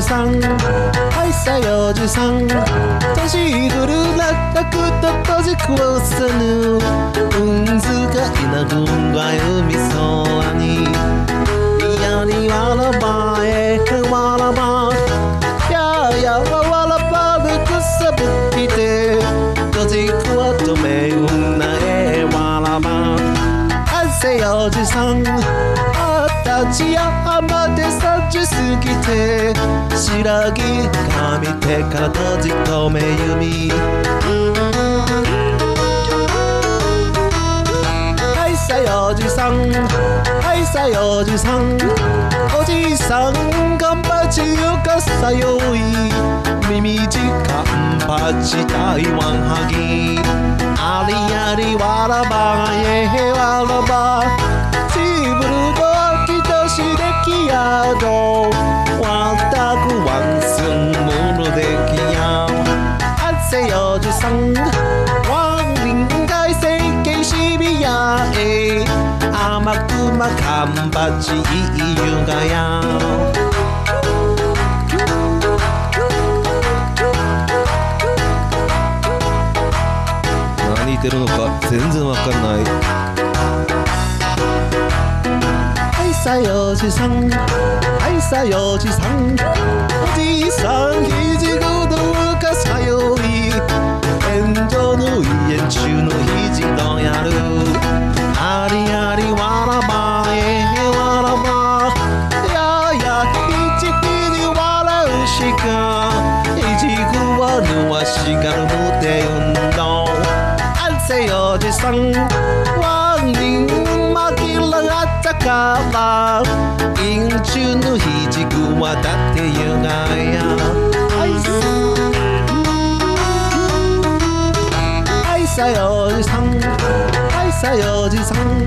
じさん。愛さよおじさん。年ぐるなったくと閉じくわさぬうんずがいなぐんがゆみそあに。やりわらばえわらばややわわらばぶくさぶきて。閉じくわとめうんなえわらば。あせよおじさん。あたちやまでさじすぎて。白木かみてからじ込めゆみはいさよじさん。はいさよじさん。おじさん頑張ちよかさよい。耳じかんぱち台湾はぎありありわらばえまかんばちいゆがや何言ってるのか全然わかんない。はいさよじさん。はいさよじさん。おじいさんひじごどかさよい 시간을 못 때운다 안세여지 상왕님 마길라 아짜까라 인춘우 히지구와 다태영아야 아이스 아이사여지 상 아이사여지 상